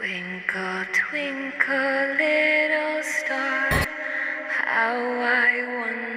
Twinkle, twinkle, little star, how I wonder